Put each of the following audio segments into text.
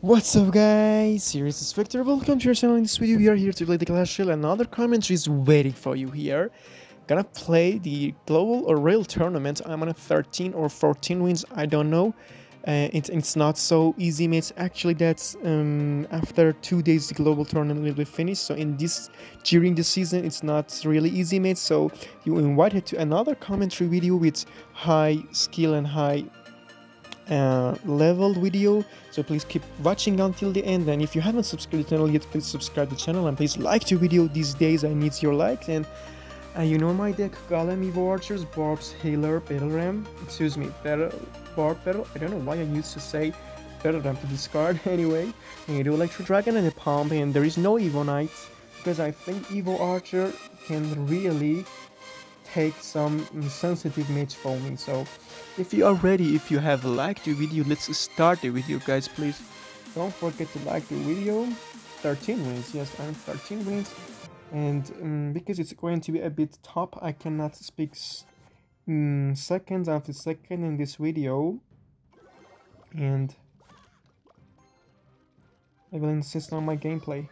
What's up guys, here is Specter, welcome to your channel, in this video we are here to play the Clash Royale, another commentary is waiting for you here. Gonna play the global or real tournament, I'm on a 13 or 14 wins, I don't know. Uh, it, it's not so easy mates, actually that's um, after two days the global tournament will be finished, so in this, during the season it's not really easy mates, so you invited to another commentary video with high skill and high uh, leveled video. So please keep watching until the end. And if you haven't subscribed to the channel yet please subscribe to the channel and please like the video. These days i need your likes. And uh, you know my deck golem evo archers barbs healer battle ram. Excuse me battle barb battle? I don't know why i used to say battle ram to discard anyway and you do electro dragon and a pump and there is no evo knights because i think evo archer can really take some sensitive match for me. So if you are ready if you have liked the video let's start the video guys please. Don't forget to like the video. 13 wins yes i'm 13 wins. And um, because it's going to be a bit top i cannot speak um, seconds after second in this video. And i will insist on my gameplay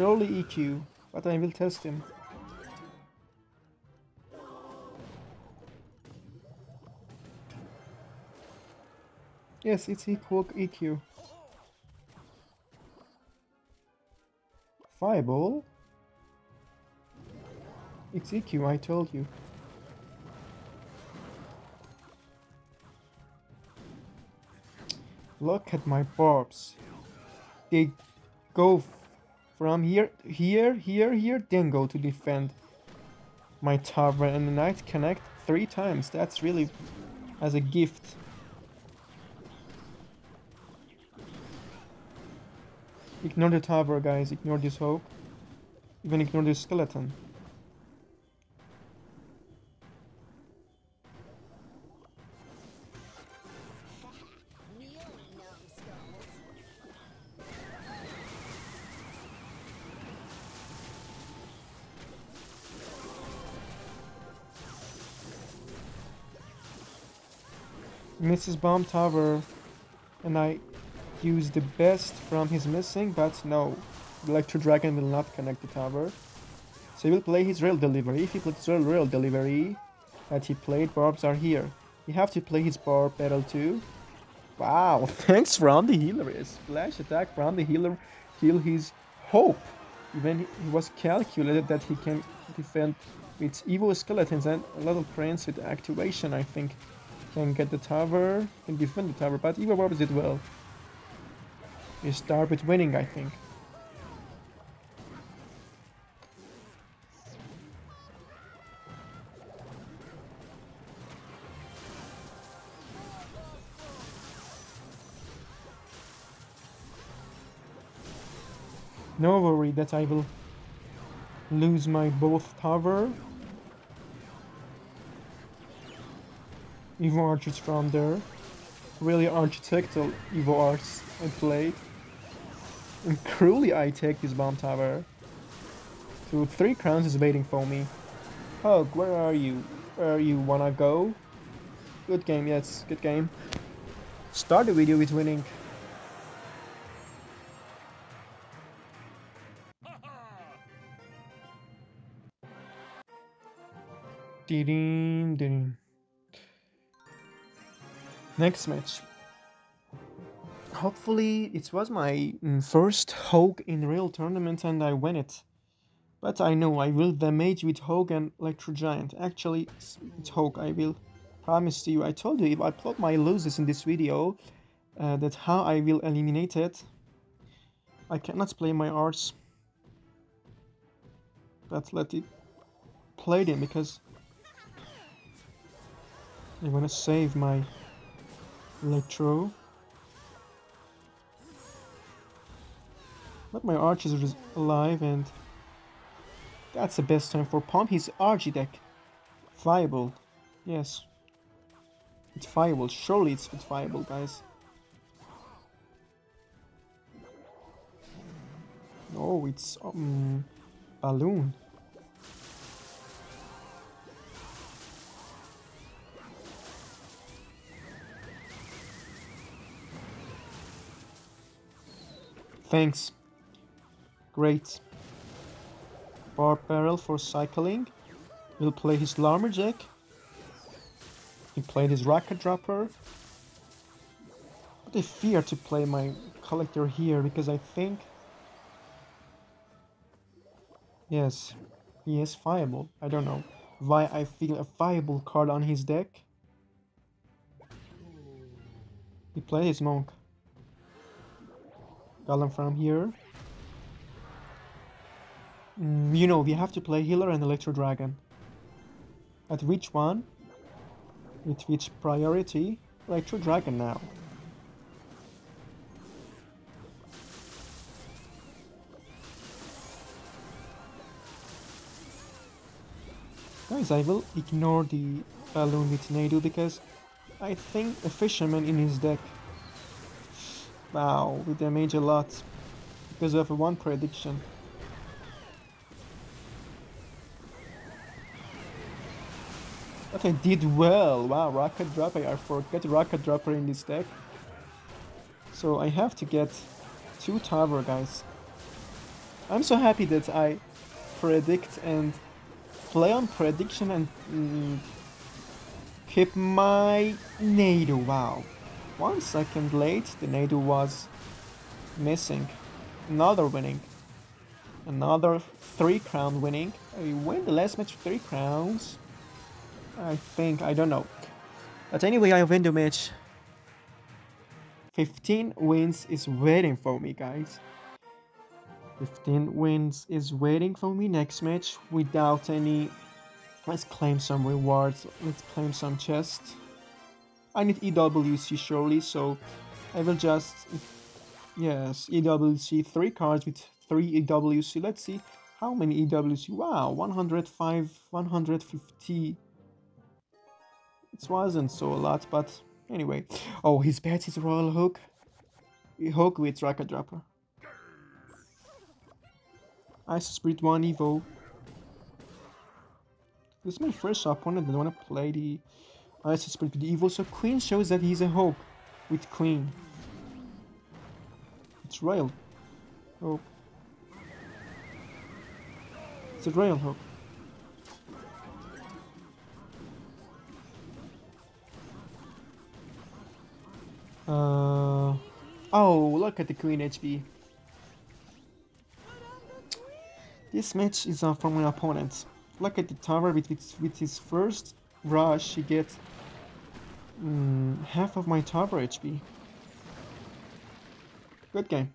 Surely EQ, but I will test him. Yes, it's equal EQ. Fireball? It's EQ, I told you. Look at my barbs. They go from here, here, here, here, then go to defend my tower and the knight connect three times. That's really as a gift. Ignore the tower, guys. Ignore this hope. Even ignore the skeleton. Mrs. Bomb Tower and I use the best from his missing, but no, Electro Dragon will not connect the tower. So he will play his rail delivery. If he plays rail, rail delivery that he played, barbs are here. You have to play his barb battle too. Wow, thanks from the healer. A splash attack from the healer heal his hope. Even he was calculated that he can defend with evil skeletons and a little prince with activation, I think. Can get the tower, can defend the tower, but Evo Barbs did well. You start with winning, I think. No worry that I will lose my both tower Evo Archers from there. Really architectural Evo Arts I played. And cruelly I take this bomb tower. So three crowns is waiting for me. Oh, where are you? Where you wanna go? Good game, yes, good game. Start the video with winning. Ding ding. Next match. Hopefully it was my mm, first Hog in real tournament and I win it. But I know I will damage with Hog and Electro Giant. Actually, it's Hog, I will promise to you. I told you if I plot my losses in this video, uh, that how I will eliminate it. I cannot play my arts. But let it play them because I want to save my Electro. But my Arch is alive and that's the best time for pump his Archie deck. Viable. Yes. It's viable. Surely it's, viable, guys. No, it's um, balloon. Thanks. Great. Barb Barrel for cycling. He'll play his Lumberjack. He played his Rocket Dropper. But I fear to play my collector here because I think... Yes, he is viable. I don't know why I feel a viable card on his deck. He plays his Monk. Golem from here. Mm, you know, we have to play Healer and Electro Dragon. At which one? With which priority? Electro Dragon now. Guys, I will ignore the balloon with Nado because I think a fisherman in his deck. Wow, we damage a lot because of one prediction. Okay, did well. Wow, Rocket Dropper. I forget Rocket Dropper in this deck. So I have to get two tower guys. I'm so happy that I predict and play on prediction and mm, keep my Nado. Wow. One second late, the Nado was missing. Another winning. Another three crown winning. I win the last match three crowns. I think, I don't know. But anyway, I win the match. 15 wins is waiting for me, guys. 15 wins is waiting for me next match without any... Let's claim some rewards. Let's claim some chest. I need EWC surely, so I will just... Yes, EWC, 3 cards with 3 EWC. Let's see how many EWC. Wow, 105, 150 it wasn't so a lot, but anyway. Oh, his bet is Royal Hook. Hook with Rocket Dropper. Ice Spirit 1 Evo. This is my first opponent, I don't wanna play the Ice Spirit with Evo, so Queen shows that he's a Hope with Queen. It's Royal Hope. It's a Royal Hope. Uh, oh, look at the Queen HP. This match is uh, from my opponent. Look at the tower with, with, with his first rush, he gets mm, half of my tower HP. Good game.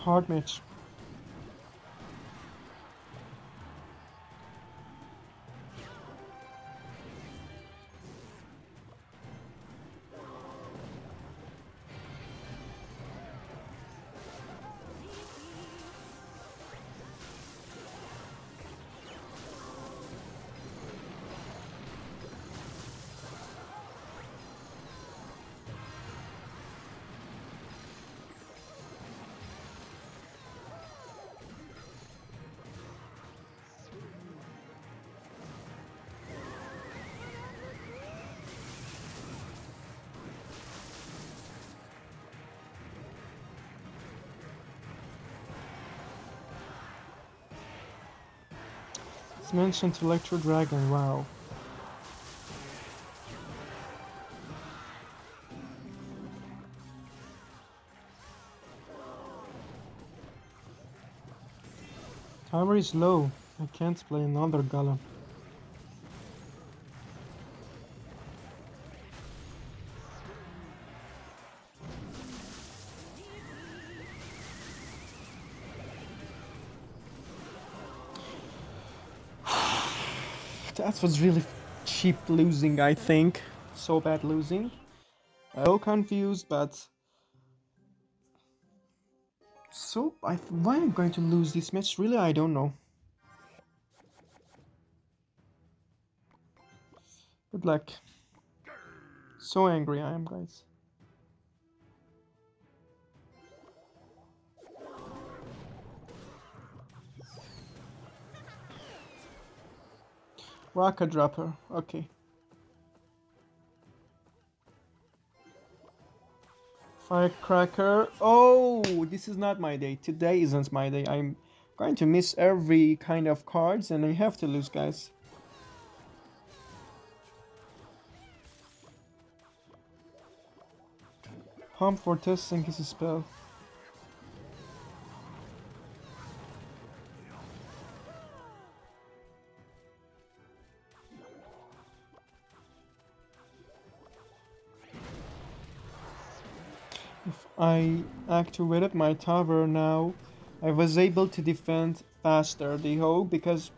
Hard match. It's mentioned Electro Dragon, wow. Tower is low. I can't play another Golem. That was really cheap losing, I think. So bad losing. I'm so confused, but... So, I why am I going to lose this match? Really, I don't know. Good luck. So angry I am, guys. Rocket dropper, okay. Firecracker. Oh, this is not my day. Today isn't my day. I'm going to miss every kind of cards and I have to lose, guys. Pump for testing his spell. I activated my tower now, I was able to defend faster the hoe because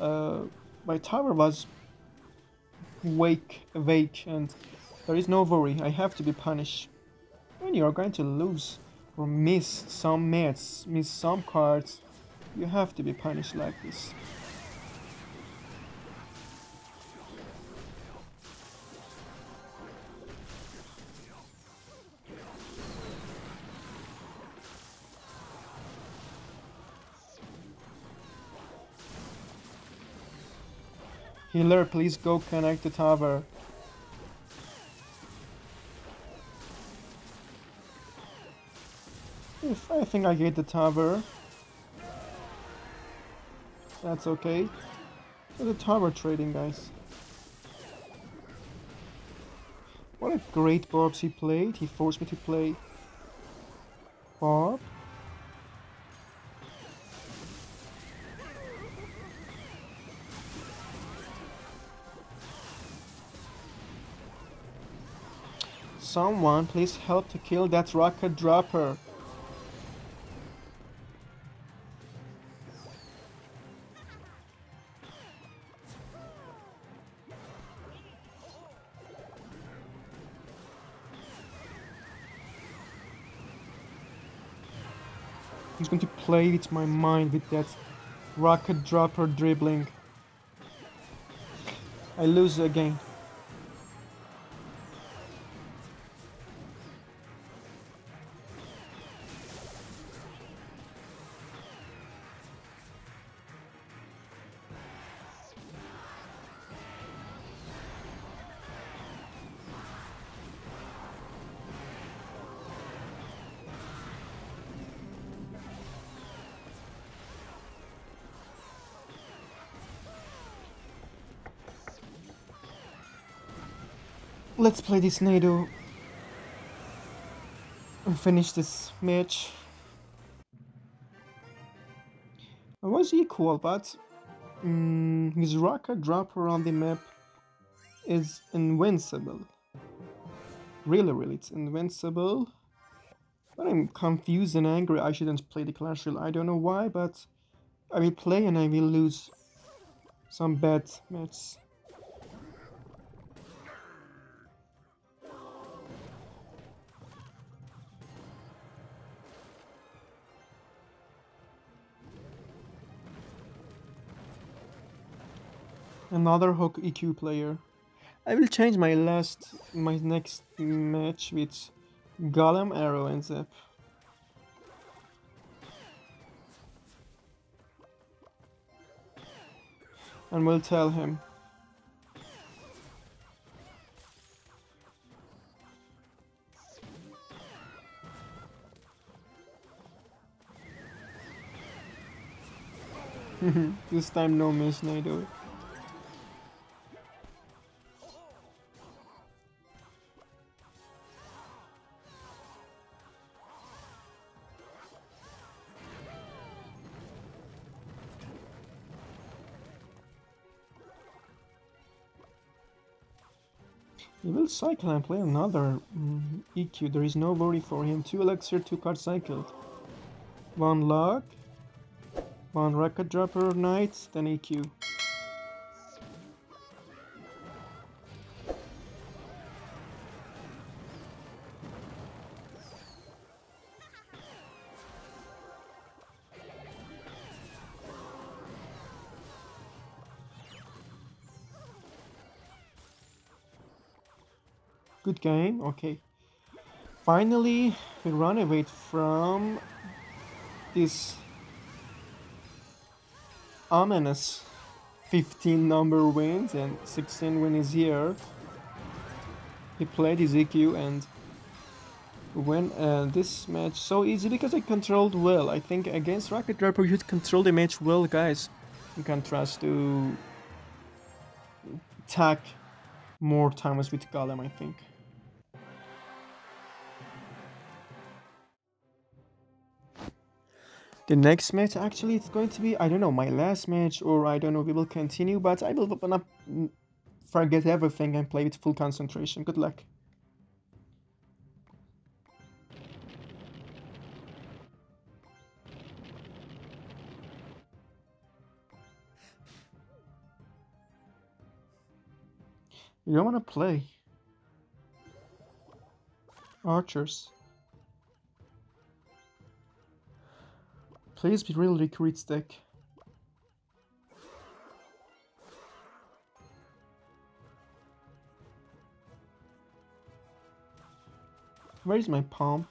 uh, my tower was wake, awake and there is no worry, I have to be punished. When you are going to lose or miss some mates, miss some cards, you have to be punished like this. Healer, please go connect the tower. If I think I get the tower. That's okay. The tower trading, guys. What a great Barbs he played. He forced me to play Barb. Someone please help to kill that rocket dropper. He's going to play with my mind with that rocket dropper dribbling. I lose again. Let's play this Nado and finish this match. It was equal, but mm, his rocket dropper on the map is invincible. Really, really, it's invincible. But I'm confused and angry. I shouldn't play the Clash Royale. I don't know why, but I will play and I will lose some bad matches. Another Hook EQ player. I will change my last, my next match with Golem, Arrow and Zap. And we'll tell him. this time no miss, Nado. Cycle and play another mm, EQ. There is no worry for him. Two elixir, two card cycled. One luck. One rocket dropper knight, then EQ. Game, okay. Finally, we run away from this ominous 15 number wins and 16 win is here. He played his EQ and win uh, this match so easy because I controlled well. I think against Rocket Dropper you control the match well guys in contrast to attack more times with Golem I think. The next match actually it's going to be i don't know my last match or i don't know we will continue but i will not mm, forget everything and play with full concentration. Good luck. You don't want to play? Archers Please be real recruit deck. Where is my pump?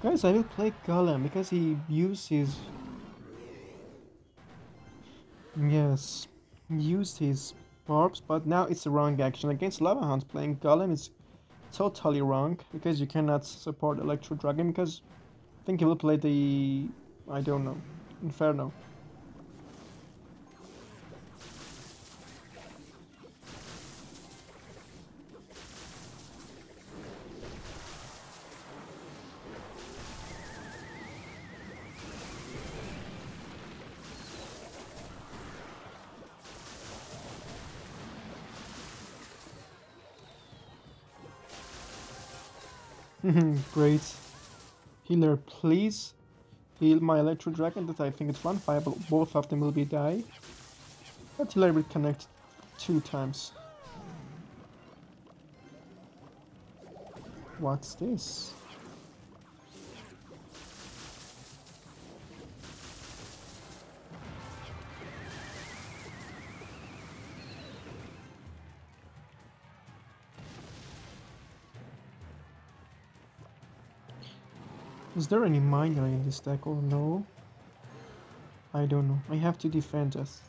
Guys, I will play Golem because he uses Yes, used his barbs, but now it's the wrong action. Against Lava Hound, playing Golem is totally wrong, because you cannot support Electro Dragon, because I think he will play the... I don't know, Inferno. Great. Healer, please heal my Electro Dragon that I think it's one fire, but both of them will be die. Artillery will connect two times. What's this? Is there any miner in this deck or no? I don't know. I have to defend us.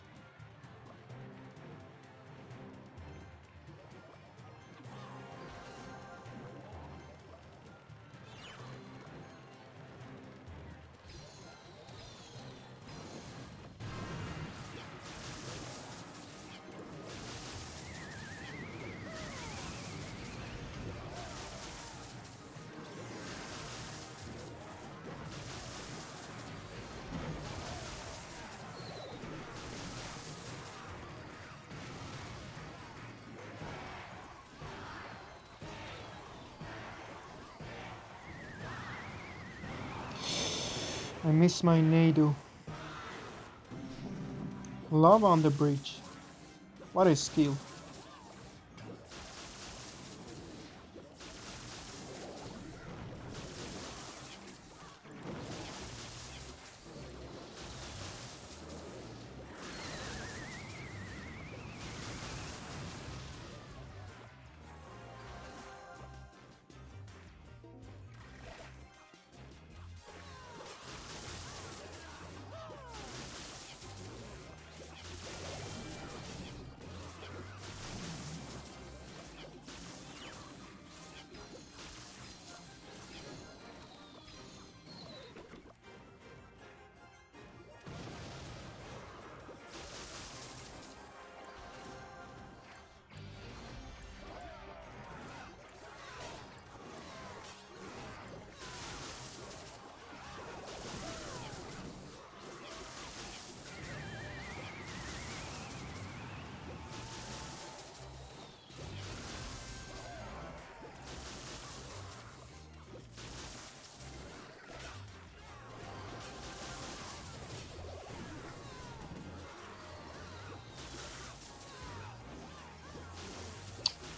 I miss my Nado. Love on the bridge. What a skill.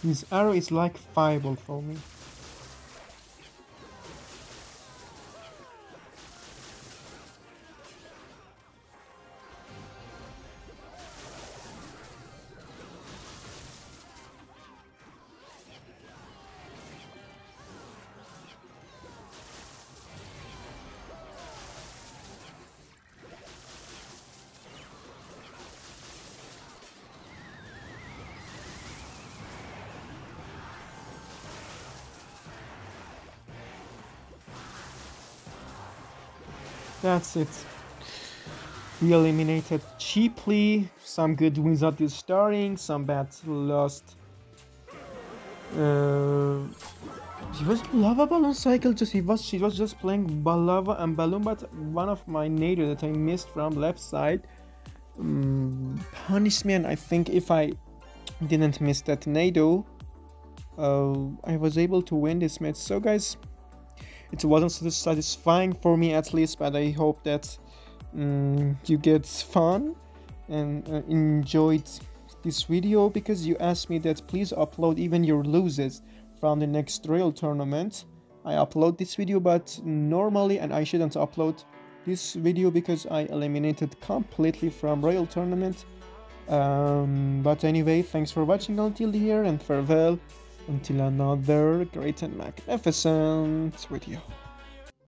His arrow is like fireball for me. That's it. We eliminated cheaply. Some good wins at the starting, some bad lost. Uh, she was lava balloon cycle. Just he was she was just playing balava and balloon, but one of my nado that I missed from left side um, punished me. And I think if I didn't miss that nado, uh, I was able to win this match. So guys, it wasn't satisfying for me at least but i hope that um, you get fun and uh, enjoyed this video because you asked me that please upload even your loses from the next royal tournament. I upload this video but normally and i shouldn't upload this video because i eliminated completely from royal tournament. Um, but anyway thanks for watching until here and farewell until another great and magnificent video.